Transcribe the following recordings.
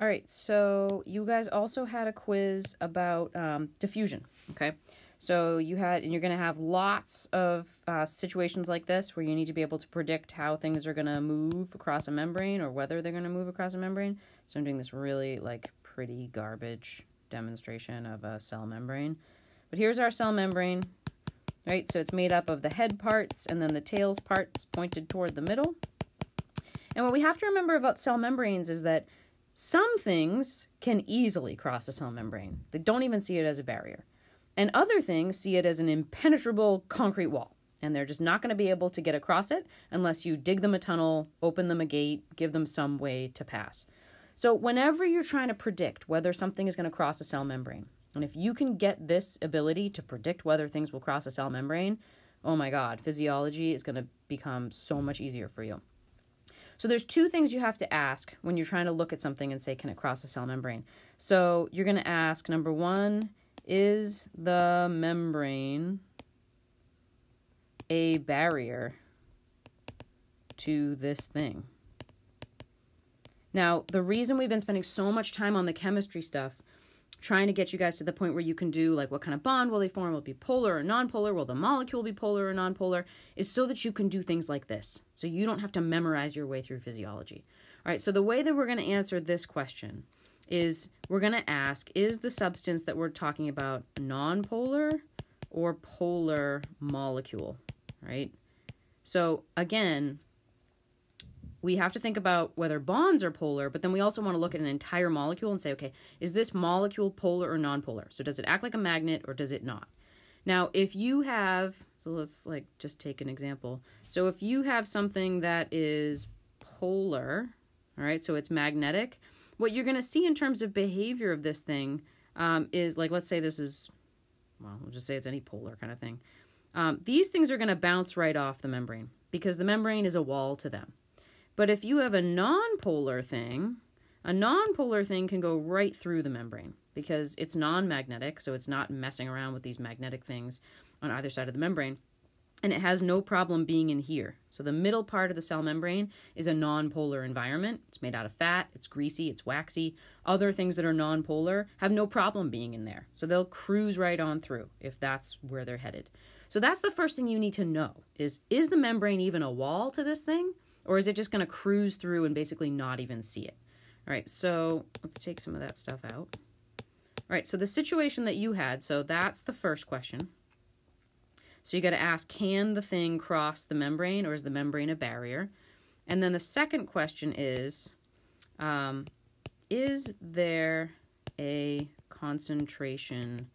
All right, so you guys also had a quiz about um, diffusion, okay? So you had, and you're going to have lots of uh, situations like this where you need to be able to predict how things are going to move across a membrane or whether they're going to move across a membrane. So I'm doing this really like pretty garbage demonstration of a cell membrane. But here's our cell membrane, right? So it's made up of the head parts and then the tails parts pointed toward the middle. And what we have to remember about cell membranes is that some things can easily cross a cell membrane. They don't even see it as a barrier. And other things see it as an impenetrable concrete wall. And they're just not going to be able to get across it unless you dig them a tunnel, open them a gate, give them some way to pass. So, whenever you're trying to predict whether something is going to cross a cell membrane, and if you can get this ability to predict whether things will cross a cell membrane, oh my God, physiology is going to become so much easier for you. So there's two things you have to ask when you're trying to look at something and say, can it cross a cell membrane? So you're going to ask number one, is the membrane a barrier to this thing? Now, the reason we've been spending so much time on the chemistry stuff, trying to get you guys to the point where you can do like what kind of bond will they form? Will it be polar or nonpolar? Will the molecule be polar or nonpolar? Is so that you can do things like this. So you don't have to memorize your way through physiology. All right, so the way that we're going to answer this question is we're going to ask is the substance that we're talking about nonpolar or polar molecule, right? So again, we have to think about whether bonds are polar, but then we also want to look at an entire molecule and say, okay, is this molecule polar or nonpolar? So does it act like a magnet or does it not? Now, if you have, so let's like just take an example. So if you have something that is polar, all right, so it's magnetic, what you're going to see in terms of behavior of this thing um, is like, let's say this is, well, we'll just say it's any polar kind of thing. Um, these things are going to bounce right off the membrane because the membrane is a wall to them. But if you have a nonpolar thing, a nonpolar thing can go right through the membrane because it's non magnetic, so it's not messing around with these magnetic things on either side of the membrane and it has no problem being in here. So the middle part of the cell membrane is a nonpolar environment. It's made out of fat, it's greasy, it's waxy. Other things that are nonpolar have no problem being in there. So they'll cruise right on through if that's where they're headed. So that's the first thing you need to know is is the membrane even a wall to this thing or is it just going to cruise through and basically not even see it? All right, so let's take some of that stuff out. All right, so the situation that you had, so that's the first question. So you got to ask can the thing cross the membrane or is the membrane a barrier? And then the second question is um, is there a concentration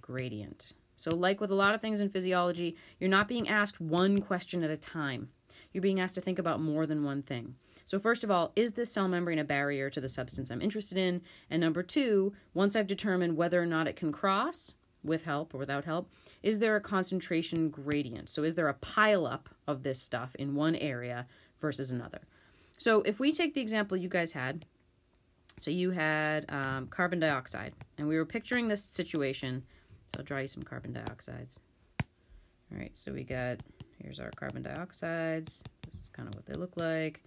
gradient? So, like with a lot of things in physiology, you're not being asked one question at a time. You're being asked to think about more than one thing. So, first of all, is this cell membrane a barrier to the substance I'm interested in? And number two, once I've determined whether or not it can cross, with help or without help, is there a concentration gradient? So is there a pileup of this stuff in one area versus another? So if we take the example you guys had, so you had um, carbon dioxide, and we were picturing this situation. So I'll draw you some carbon dioxides. All right, so we got, here's our carbon dioxides. This is kind of what they look like.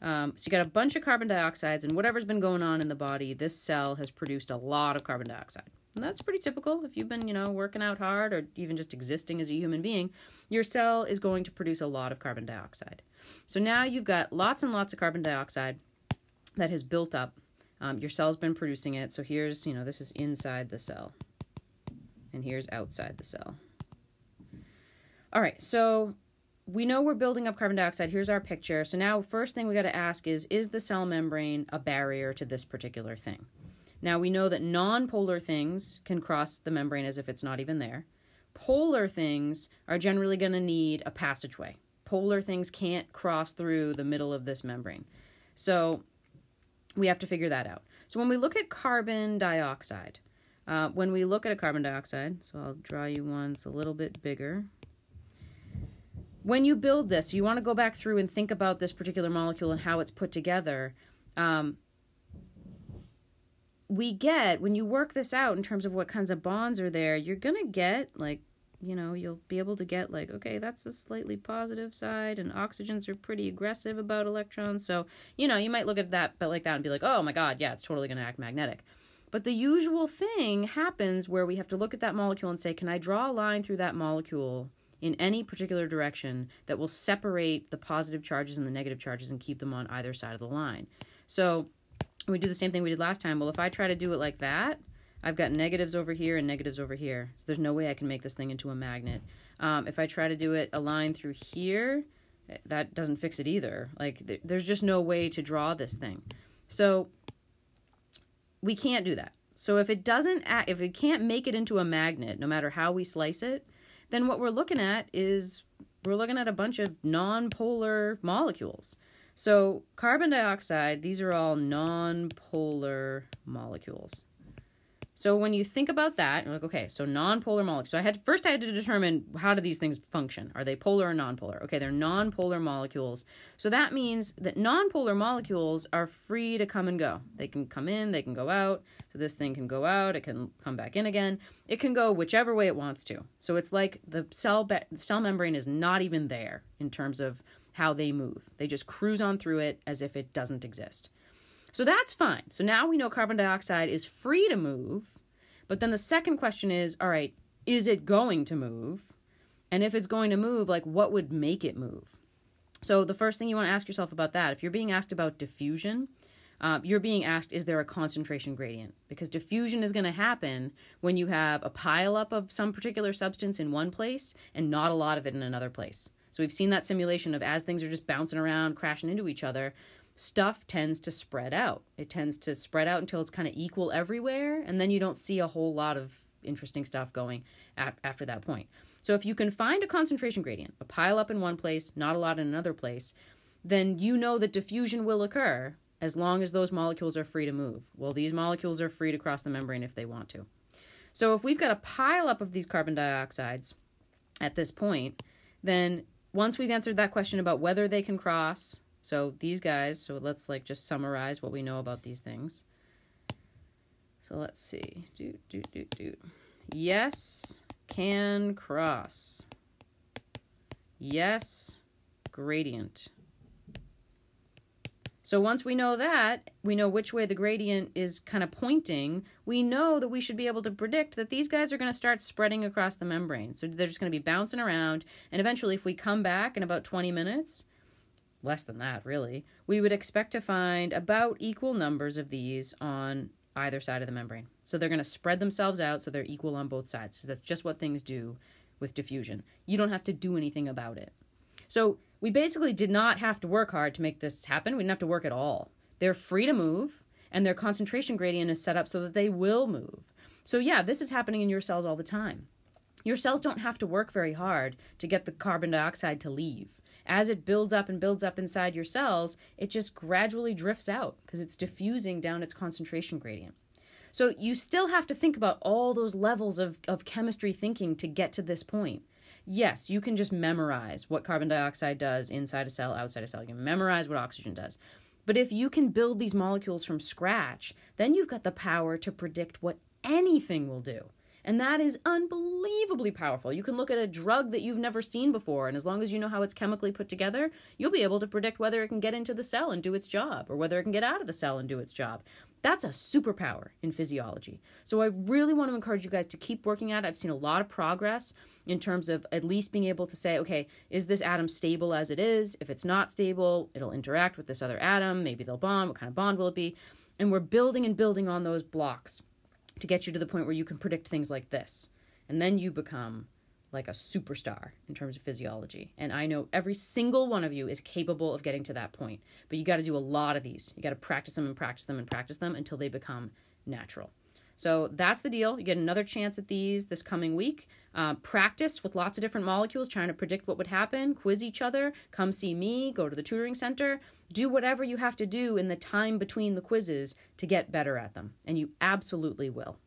Um, so you got a bunch of carbon dioxides, and whatever's been going on in the body, this cell has produced a lot of carbon dioxide. And that's pretty typical. If you've been, you know, working out hard or even just existing as a human being, your cell is going to produce a lot of carbon dioxide. So now you've got lots and lots of carbon dioxide that has built up. Um, your cell's been producing it. So here's, you know, this is inside the cell, and here's outside the cell. All right, so we know we're building up carbon dioxide. Here's our picture. So now, first thing we got to ask is Is the cell membrane a barrier to this particular thing? Now we know that non-polar things can cross the membrane as if it's not even there. Polar things are generally going to need a passageway. Polar things can't cross through the middle of this membrane. So we have to figure that out. So when we look at carbon dioxide, uh, when we look at a carbon dioxide, so I'll draw you one that's a little bit bigger. When you build this, you want to go back through and think about this particular molecule and how it's put together. Um, we get when you work this out in terms of what kinds of bonds are there, you're going to get like you know, you'll be able to get like, okay, that's a slightly positive side, and oxygens are pretty aggressive about electrons. So, you know, you might look at that, but like that, and be like, oh my God, yeah, it's totally going to act magnetic. But the usual thing happens where we have to look at that molecule and say, can I draw a line through that molecule in any particular direction that will separate the positive charges and the negative charges and keep them on either side of the line? So we do the same thing we did last time. Well, if I try to do it like that, I've got negatives over here and negatives over here. So there's no way I can make this thing into a magnet. Um, if I try to do it a line through here, that doesn't fix it either. Like th- there's just no way to draw this thing. So we can't do that. So if it doesn't, act, if it can't make it into a magnet, no matter how we slice it, then what we're looking at is we're looking at a bunch of non-polar molecules. So carbon dioxide, these are all non-polar molecules. So when you think about that, you're like, okay, so non-polar molecules. So I had first I had to determine how do these things function? Are they polar or non-polar? Okay, they're non-polar molecules. So that means that non-polar molecules are free to come and go. They can come in, they can go out. So this thing can go out, it can come back in again. It can go whichever way it wants to. So it's like the cell cell membrane is not even there in terms of how they move. They just cruise on through it as if it doesn't exist. So that's fine. So now we know carbon dioxide is free to move. But then the second question is all right, is it going to move? And if it's going to move, like what would make it move? So the first thing you want to ask yourself about that, if you're being asked about diffusion, uh, you're being asked, is there a concentration gradient? Because diffusion is going to happen when you have a pileup of some particular substance in one place and not a lot of it in another place. So we've seen that simulation of as things are just bouncing around, crashing into each other, stuff tends to spread out. It tends to spread out until it's kind of equal everywhere, and then you don't see a whole lot of interesting stuff going at, after that point. So if you can find a concentration gradient, a pile up in one place, not a lot in another place, then you know that diffusion will occur as long as those molecules are free to move. Well, these molecules are free to cross the membrane if they want to. So if we've got a pile up of these carbon dioxides at this point, then once we've answered that question about whether they can cross so these guys, so let's like just summarize what we know about these things. So let's see. Do do do do. Yes, can cross. Yes, gradient. So once we know that, we know which way the gradient is kind of pointing, we know that we should be able to predict that these guys are going to start spreading across the membrane. So they're just going to be bouncing around, and eventually if we come back in about 20 minutes, less than that really, we would expect to find about equal numbers of these on either side of the membrane. So they're going to spread themselves out so they're equal on both sides. So that's just what things do with diffusion. You don't have to do anything about it. So we basically did not have to work hard to make this happen. We didn't have to work at all. They're free to move, and their concentration gradient is set up so that they will move. So, yeah, this is happening in your cells all the time. Your cells don't have to work very hard to get the carbon dioxide to leave as it builds up and builds up inside your cells, it just gradually drifts out because it's diffusing down its concentration gradient. So you still have to think about all those levels of, of chemistry thinking to get to this point. Yes, you can just memorize what carbon dioxide does inside a cell, outside a cell. You can memorize what oxygen does. But if you can build these molecules from scratch, then you've got the power to predict what anything will do. And that is unbelievably powerful. You can look at a drug that you've never seen before, and as long as you know how it's chemically put together, you'll be able to predict whether it can get into the cell and do its job, or whether it can get out of the cell and do its job. That's a superpower in physiology. So I really want to encourage you guys to keep working at it. I've seen a lot of progress in terms of at least being able to say, okay, is this atom stable as it is? If it's not stable, it'll interact with this other atom. Maybe they'll bond. What kind of bond will it be? And we're building and building on those blocks to get you to the point where you can predict things like this. And then you become like a superstar in terms of physiology. And I know every single one of you is capable of getting to that point. But you got to do a lot of these. You got to practice them and practice them and practice them until they become natural. So that's the deal. You get another chance at these this coming week. Uh, practice with lots of different molecules, trying to predict what would happen, quiz each other, come see me, go to the tutoring center, do whatever you have to do in the time between the quizzes to get better at them. And you absolutely will.